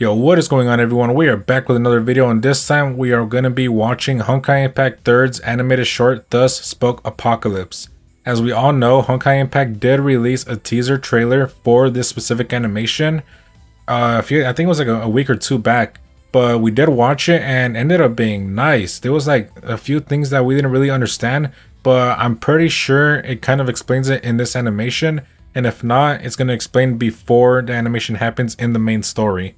Yo, what is going on everyone? We are back with another video and this time we are going to be watching Honkai Impact 3rd's animated short Thus Spoke Apocalypse. As we all know, Honkai Impact did release a teaser trailer for this specific animation. Uh, few, I think it was like a, a week or two back, but we did watch it and ended up being nice. There was like a few things that we didn't really understand, but I'm pretty sure it kind of explains it in this animation. And if not, it's going to explain before the animation happens in the main story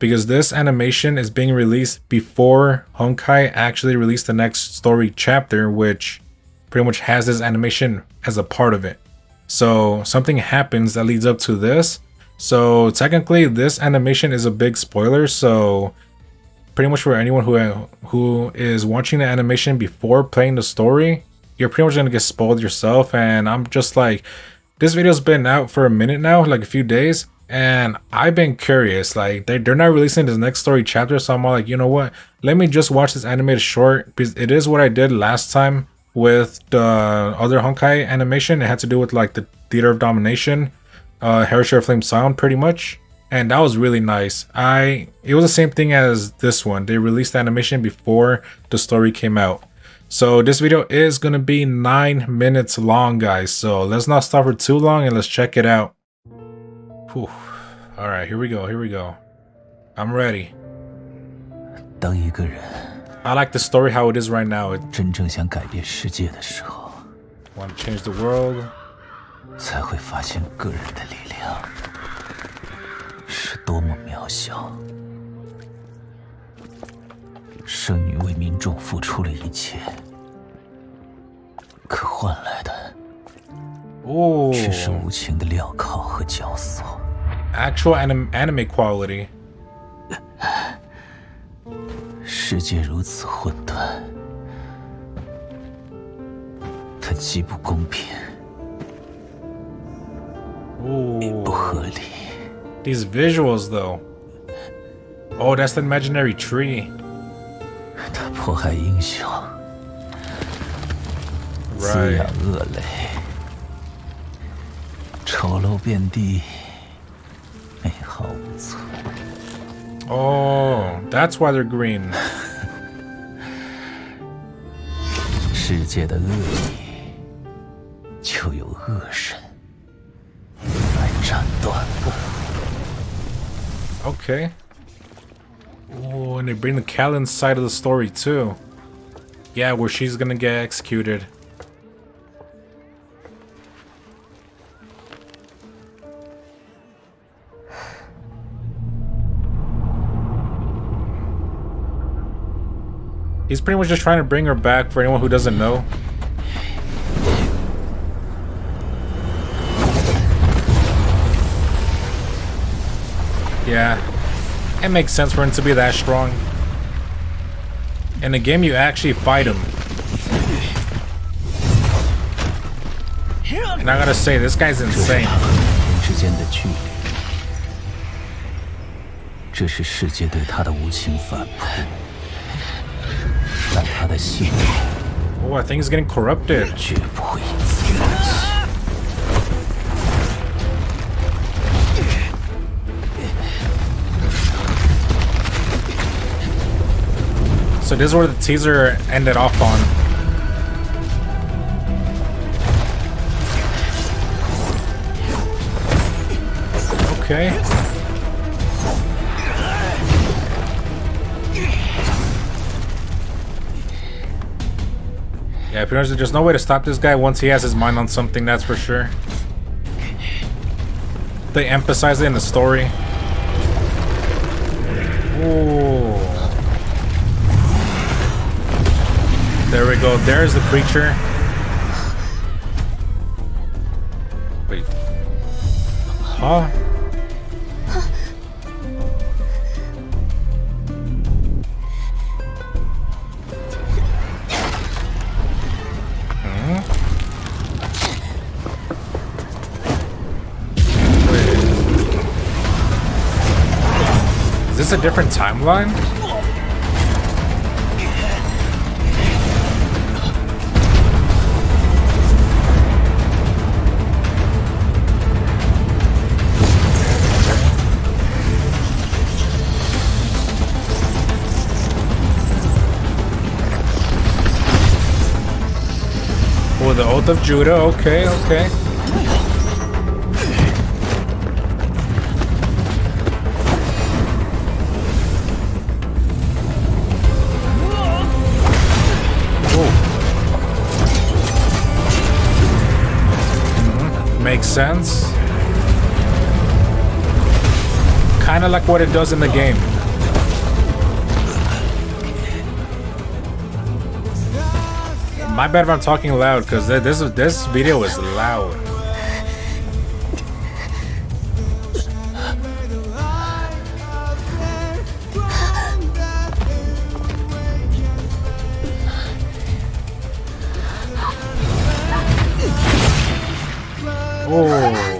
because this animation is being released before Honkai actually released the next story chapter, which pretty much has this animation as a part of it. So something happens that leads up to this. So technically this animation is a big spoiler, so pretty much for anyone who who is watching the animation before playing the story, you're pretty much gonna get spoiled yourself. And I'm just like, this video's been out for a minute now, like a few days, and I've been curious. Like they they're not releasing this next story chapter, so I'm all like, you know what? Let me just watch this animated short because it is what I did last time with the other Honkai animation. It had to do with like the Theater of Domination, uh, Heritage Flame Sound, pretty much, and that was really nice. I it was the same thing as this one. They released the animation before the story came out. So this video is gonna be nine minutes long, guys. So let's not stop for too long and let's check it out. Whew. All right, here we go. Here we go. I'm ready. 当一个人 I like the story how it is right now. It 真正想改变世界的时候， want to change the world. 才会发现个人的力量是多么渺小。 圣女为民众付出了一切，可换来的只是无情的镣铐和绞索。actual anim anime quality. 世界如此混乱，它既不公平，也不合理。these visuals though. Oh, that's the imaginary tree. 他迫害英雄，滋养恶类，丑陋遍地，美好无存。Oh, that's why they're green. 世界的恶意，就有恶神来斩断。Okay. Oh, and they bring the Kallen side of the story too. Yeah, where she's gonna get executed. He's pretty much just trying to bring her back for anyone who doesn't know. Yeah, it makes sense for him to be that strong. In the game, you actually fight him. And I gotta say, this guy's insane. 人之间的距离，这是世界对他的无情反扑，但他的信念 Oh, I think he's getting corrupted. 绝不会因此 So this is where the teaser ended off on. Okay. Yeah, much there's no way to stop this guy once he has his mind on something, that's for sure. They emphasize it in the story. Ooh. There we go. There's the creature. Wait. Huh? Hmm? Wait. Is this a different timeline? The Oath of Judah. Okay, okay. Makes sense. Kind of like what it does in the game. My bad if I'm talking loud, because this this video is loud. Oh,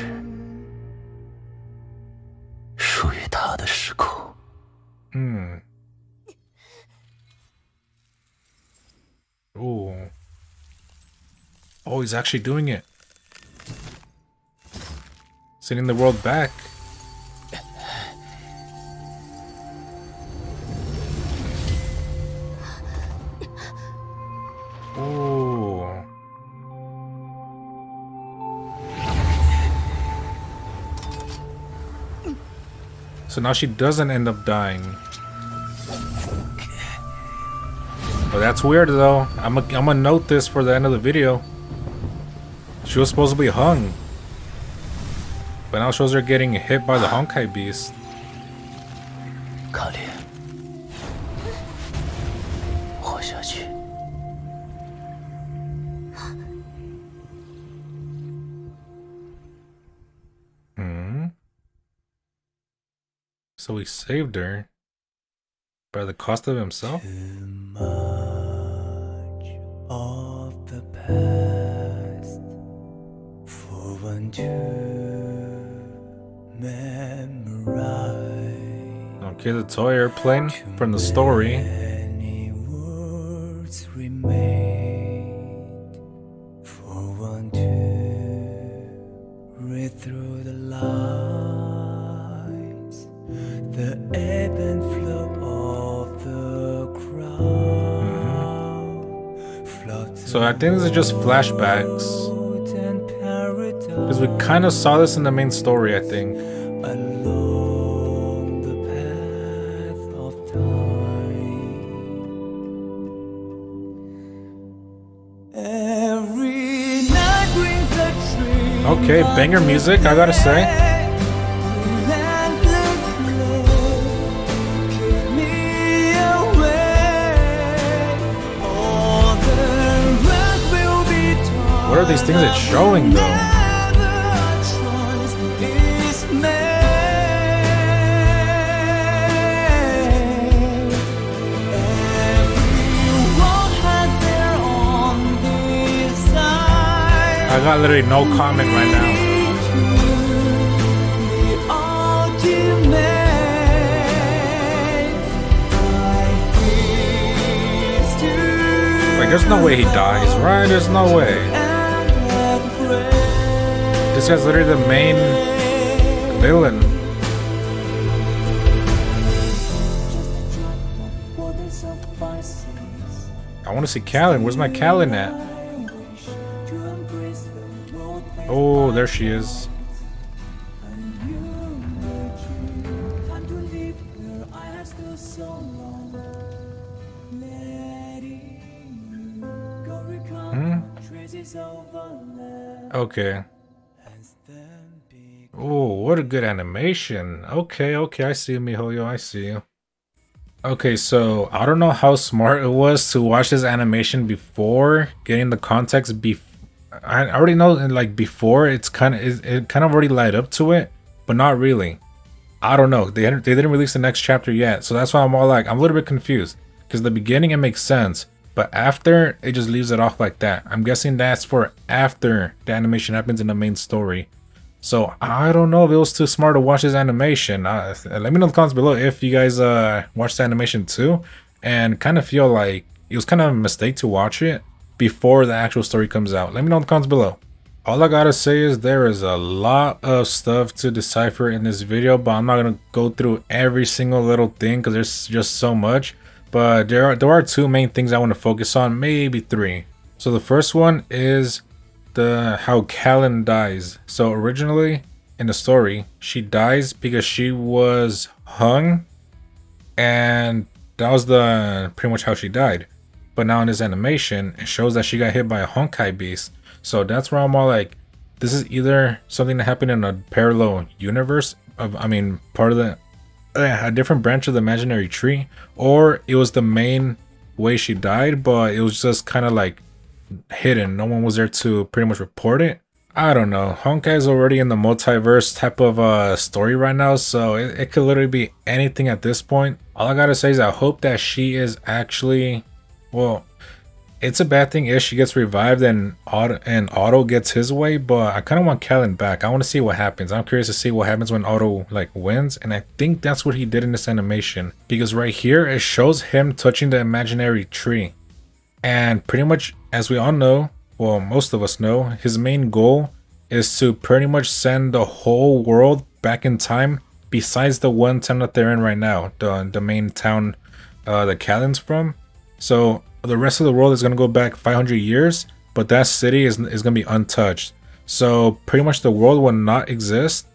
Oh, he's actually doing it. Sending the world back. Ooh. So now she doesn't end up dying. But that's weird though. I'm gonna note this for the end of the video. She was supposed to be hung. But now shows her getting hit by the Honkai Beast. Hmm. So he saved her by the cost of himself? Too much of the past to memorize. Okay, the toy airplane from the story. Many words remain for one to read through the lines, the ebb and flow of the crowd. Mm-hmm. Float So I think these are just flashbacks. Because we kind of saw this in the main story, I think. along the path of time. Every night a. Okay, banger music, I gotta say. Relentless love, keep me awake. All the rest will be done. What are these things it's showing though? Got literally no comment right now. Like, there's no way he dies, right? There's no way. This guy's literally the main villain. I want to see Kallen. Where's my Kallen at? There she is. Hmm? Okay. Oh, what a good animation. Okay, okay, I see you, MiHoYo, I see you. Okay, so I don't know how smart it was to watch this animation before getting the context. Be I already know, like before, it's kind of it, it kind of already led up to it, but not really. I don't know. They they didn't release the next chapter yet, so that's why I'm all like I'm a little bit confused. Because the beginning it makes sense, but after it just leaves it off like that. I'm guessing that's for after the animation happens in the main story. So I don't know if it was too smart to watch this animation. Uh, let me know in the comments below if you guys uh, watched the animation too and kind of feel like it was kind of a mistake to watch it before the actual story comes out. Let me know in the comments below. All I gotta say is there is a lot of stuff to decipher in this video, but I'm not gonna go through every single little thing because there's just so much. But there are there are two main things I want to focus on, maybe three. So the first one is the how Kallen dies. So originally in the story, she dies because she was hung and that was the pretty much how she died. But now in this animation, it shows that she got hit by a Honkai beast. So that's where I'm all like, this is either something that happened in a parallel universe of, I mean, part of the, uh, a different branch of the imaginary tree, or it was the main way she died, but it was just kind of like hidden. No one was there to pretty much report it. I don't know. Honkai is already in the multiverse type of uh, story right now, so it, it could literally be anything at this point. All I gotta say is I hope that she is actually, well, it's a bad thing if she gets revived and Otto, and Otto gets his way, but I kind of want Kallen back. I want to see what happens. I'm curious to see what happens when Otto like wins, and I think that's what he did in this animation because right here it shows him touching the imaginary tree. And pretty much, as we all know, well, most of us know, his main goal is to pretty much send the whole world back in time besides the one town that they're in right now, the, the main town uh, the Kallen's from. So the rest of the world is going to go back 500 years, but that city is, is going to be untouched. So pretty much the world will not exist.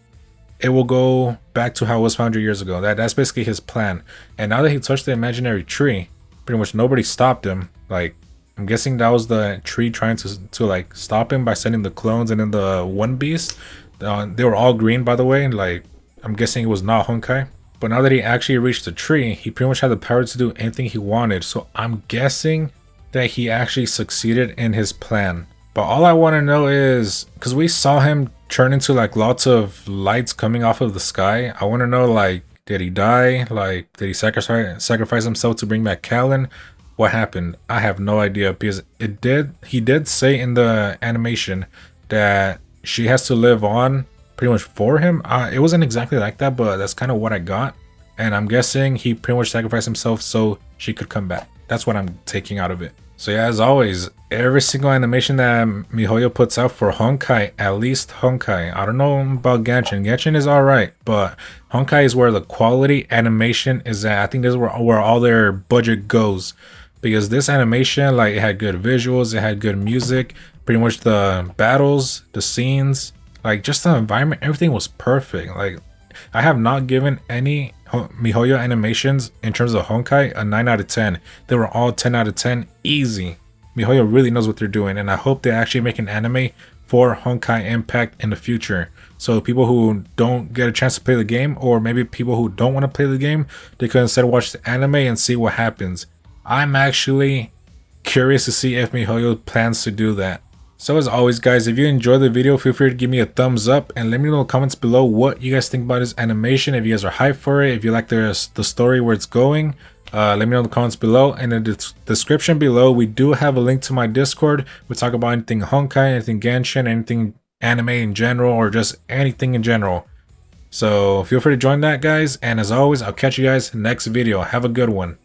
It will go back to how it was 500 years ago. That That's basically his plan. And now that he touched the imaginary tree, pretty much nobody stopped him. Like, I'm guessing that was the tree trying to, to like stop him by sending the clones and then the one beast. Uh, they were all green, by the way. And like, I'm guessing it was not Honkai. But now that he actually reached the tree, he pretty much had the power to do anything he wanted. So I'm guessing that he actually succeeded in his plan. But all I want to know is, because we saw him turn into like lots of lights coming off of the sky. I want to know like, did he die? Like, did he sacrifice sacrifice himself to bring back Kallen? what happened. I have no idea because it did he did say in the animation that she has to live on pretty much for him. Uh, it wasn't exactly like that, but that's kind of what I got. And I'm guessing he pretty much sacrificed himself so she could come back. That's what I'm taking out of it. So yeah, as always, every single animation that MiHoYo puts out for Honkai, at least Honkai. I don't know about Genshin. Genshin is alright, but Honkai is where the quality animation is at. I think this is where, where all their budget goes because this animation like it had good visuals it had good music pretty much the battles the scenes like just the environment everything was perfect. Like i have not given any mihoyo animations in terms of honkai a 9 out of 10 they were all 10 out of 10 easy. Mihoyo really knows what they're doing and i hope they actually make an anime for honkai impact in the future. So people who don't get a chance to play the game or maybe people who don't want to play the game they could instead watch the anime and see what happens. I'm actually curious to see if MiHoYo plans to do that. So as always guys, if you enjoyed the video, feel free to give me a thumbs up and let me know in the comments below what you guys think about this animation, if you guys are hyped for it, if you like the, the story where it's going. Uh, let me know in the comments below. And in the description below we do have a link to my discord. We talk about anything honkai anything genshin anything anime in general or just anything in general. So feel free to join that guys. And as always i'll catch you guys next video. Have a good one